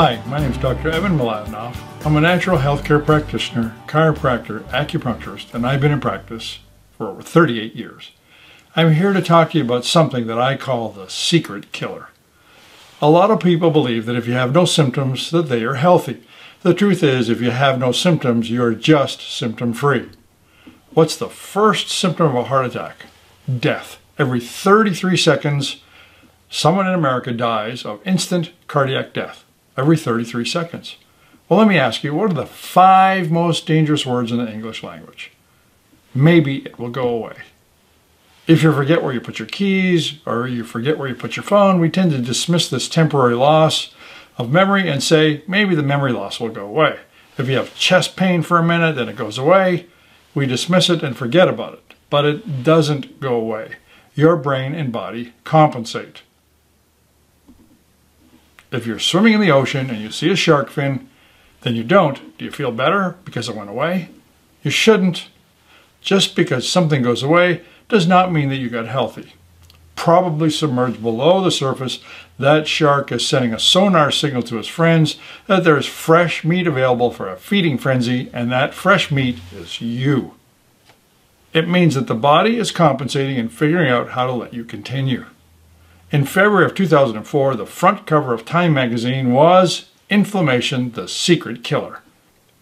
Hi, my name is Dr. Evan Mladenoff. I'm a natural healthcare practitioner, chiropractor, acupuncturist, and I've been in practice for over 38 years. I'm here to talk to you about something that I call the secret killer. A lot of people believe that if you have no symptoms, that they are healthy. The truth is, if you have no symptoms, you're just symptom free. What's the first symptom of a heart attack? Death. Every 33 seconds, someone in America dies of instant cardiac death every 33 seconds. Well, let me ask you, what are the five most dangerous words in the English language? Maybe it will go away. If you forget where you put your keys or you forget where you put your phone, we tend to dismiss this temporary loss of memory and say, maybe the memory loss will go away. If you have chest pain for a minute and it goes away, we dismiss it and forget about it. But it doesn't go away. Your brain and body compensate. If you're swimming in the ocean and you see a shark fin, then you don't. Do you feel better because it went away? You shouldn't. Just because something goes away does not mean that you got healthy. Probably submerged below the surface, that shark is sending a sonar signal to his friends that there is fresh meat available for a feeding frenzy, and that fresh meat is you. It means that the body is compensating and figuring out how to let you continue. In February of 2004, the front cover of Time magazine was Inflammation, the Secret Killer.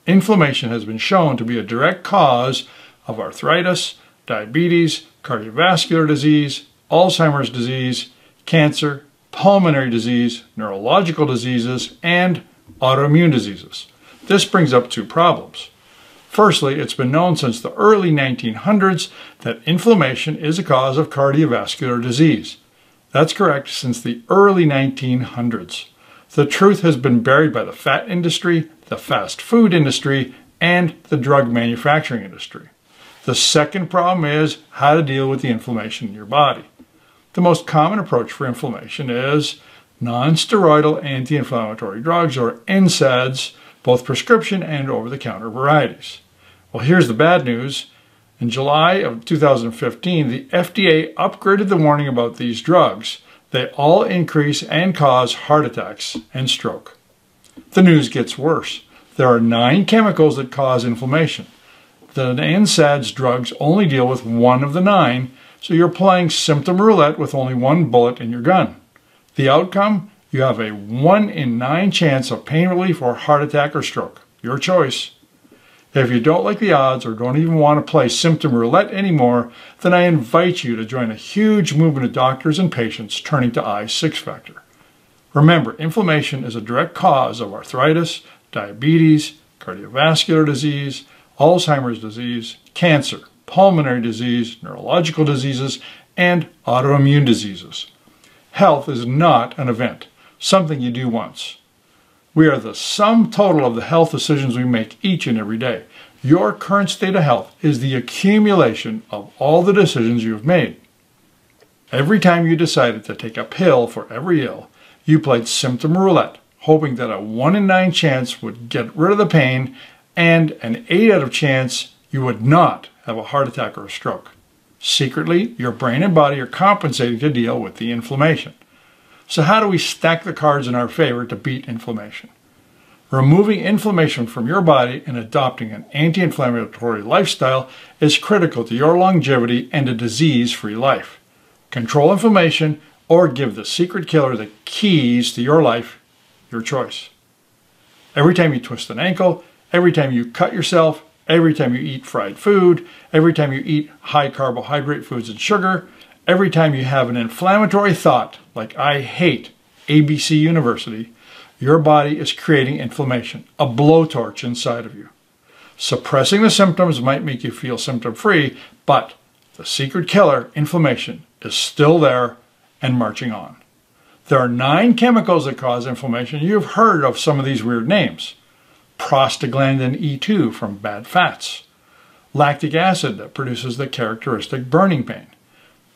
Inflammation has been shown to be a direct cause of arthritis, diabetes, cardiovascular disease, Alzheimer's disease, cancer, pulmonary disease, neurological diseases, and autoimmune diseases. This brings up two problems. Firstly, it's been known since the early 1900s that inflammation is a cause of cardiovascular disease. That's correct, since the early 1900s. The truth has been buried by the fat industry, the fast food industry, and the drug manufacturing industry. The second problem is how to deal with the inflammation in your body. The most common approach for inflammation is non-steroidal anti-inflammatory drugs or NSAIDs, both prescription and over-the-counter varieties. Well, here's the bad news. In July of 2015, the FDA upgraded the warning about these drugs. They all increase and cause heart attacks and stroke. The news gets worse. There are nine chemicals that cause inflammation. The NSAIDs drugs only deal with one of the nine, so you're playing symptom roulette with only one bullet in your gun. The outcome? You have a 1 in 9 chance of pain relief or heart attack or stroke. Your choice. If you don't like the odds or don't even want to play symptom roulette anymore, then I invite you to join a huge movement of doctors and patients turning to I6 Factor. Remember, inflammation is a direct cause of arthritis, diabetes, cardiovascular disease, Alzheimer's disease, cancer, pulmonary disease, neurological diseases, and autoimmune diseases. Health is not an event, something you do once. We are the sum total of the health decisions we make each and every day. Your current state of health is the accumulation of all the decisions you have made. Every time you decided to take a pill for every ill, you played symptom roulette, hoping that a 1 in 9 chance would get rid of the pain and an 8 out of chance you would not have a heart attack or a stroke. Secretly, your brain and body are compensating to deal with the inflammation. So how do we stack the cards in our favor to beat inflammation? Removing inflammation from your body and adopting an anti-inflammatory lifestyle is critical to your longevity and a disease-free life. Control inflammation or give the secret killer the keys to your life, your choice. Every time you twist an ankle, every time you cut yourself, every time you eat fried food, every time you eat high carbohydrate foods and sugar, every time you have an inflammatory thought, like I hate ABC University, your body is creating inflammation, a blowtorch inside of you. Suppressing the symptoms might make you feel symptom free, but the secret killer, inflammation, is still there and marching on. There are nine chemicals that cause inflammation. You've heard of some of these weird names. Prostaglandin E2 from bad fats. Lactic acid that produces the characteristic burning pain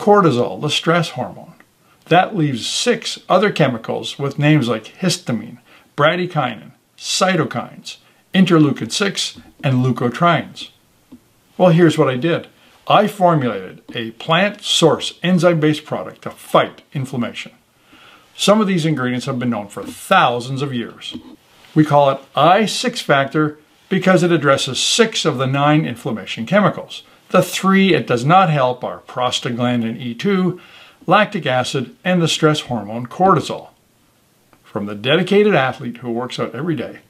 cortisol, the stress hormone. That leaves six other chemicals with names like histamine, bradykinin, cytokines, interleukin 6, and leukotrienes. Well, here's what I did. I formulated a plant source enzyme-based product to fight inflammation. Some of these ingredients have been known for thousands of years. We call it I6 factor because it addresses six of the nine inflammation chemicals. The three it does not help are prostaglandin E2, lactic acid, and the stress hormone cortisol. From the dedicated athlete who works out every day,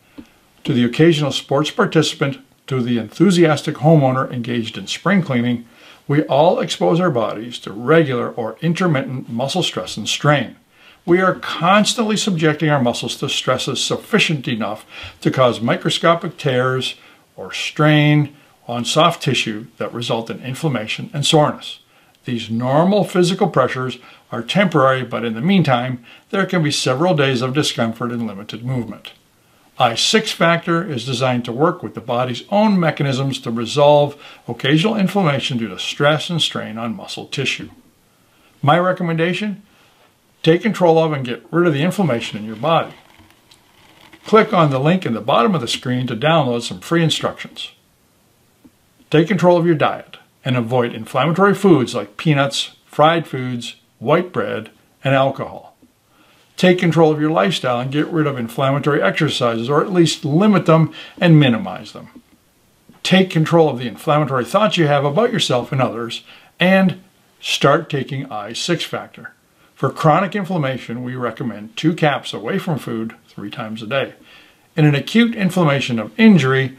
to the occasional sports participant, to the enthusiastic homeowner engaged in spring cleaning, we all expose our bodies to regular or intermittent muscle stress and strain. We are constantly subjecting our muscles to stresses sufficient enough to cause microscopic tears or strain on soft tissue that result in inflammation and soreness. These normal physical pressures are temporary, but in the meantime, there can be several days of discomfort and limited movement. I6 factor is designed to work with the body's own mechanisms to resolve occasional inflammation due to stress and strain on muscle tissue. My recommendation take control of and get rid of the inflammation in your body. Click on the link in the bottom of the screen to download some free instructions. Take control of your diet and avoid inflammatory foods like peanuts, fried foods, white bread, and alcohol. Take control of your lifestyle and get rid of inflammatory exercises or at least limit them and minimize them. Take control of the inflammatory thoughts you have about yourself and others and start taking I6 factor. For chronic inflammation, we recommend two caps away from food three times a day. In an acute inflammation of injury,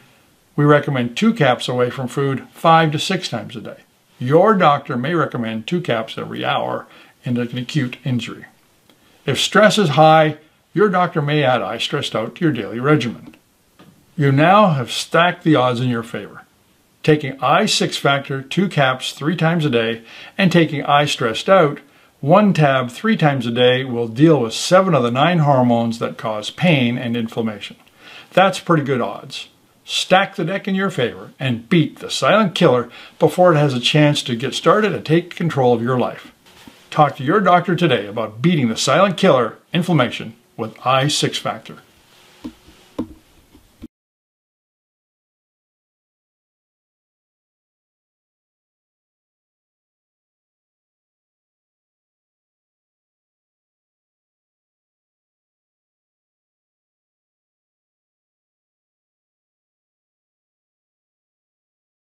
we recommend two caps away from food five to six times a day. Your doctor may recommend two caps every hour in an acute injury. If stress is high, your doctor may add I stressed out to your daily regimen. You now have stacked the odds in your favor. Taking I6 factor two caps three times a day and taking I stressed out one tab three times a day will deal with seven of the nine hormones that cause pain and inflammation. That's pretty good odds. Stack the deck in your favor and beat the silent killer before it has a chance to get started and take control of your life. Talk to your doctor today about beating the silent killer, inflammation, with I6 Factor.